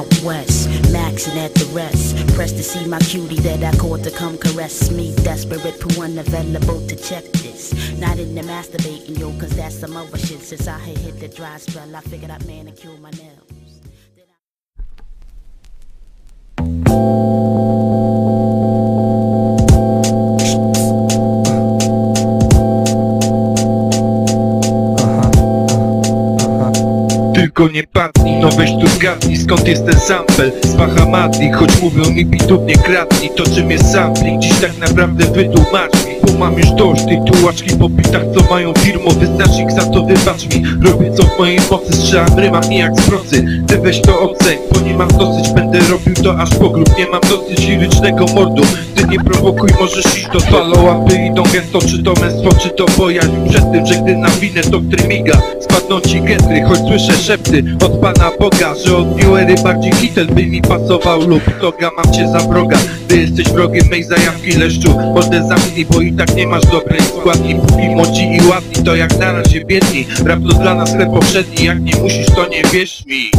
out west, maxing at the rest. Pressed to see my cutie that I caught to come caress me. Desperate, who unavailable to check this. Not in the masturbating, yo, cause that's some other shit. Since I had hit the dry spell, I figured I'd manicure my nails. Tylko nie padnij, no weź tu zgadnij Skąd jest ten sample? Z Bahamati Choć mówią mi bitów nie To czym jest sampling, dziś tak naprawdę wytłumacz mi Bo mam już dość tej tułaczki po bitach Co mają firmowy znacznik, za to wybacz mi. Robię co w mojej mocy, strzelam rymami jak z procy. Ty weź to oceń, bo nie mam dosyć. Będę robił to aż po grób Nie mam dosyć lirycznego mordu. Ty nie prowokuj, możesz iść do follow-upy Idą gęsto, czy to męstwo, czy to bojaźń. Przed tym, że gdy nawinę to trymiga Spadną ci getry, choć słyszę szepty Od Pana Boga, że od New Ery bardziej hitel by mi pasował lub toga Mam cię za wroga, ty jesteś wrogiem mej zajawki leszczu Mordę zamknij, bo i tak nie masz dobrej składni. Póki młodzi i ładni, to jak na razie biedni. Rap to dla nas chleb powszedni, jak nie musisz to nie wierz mi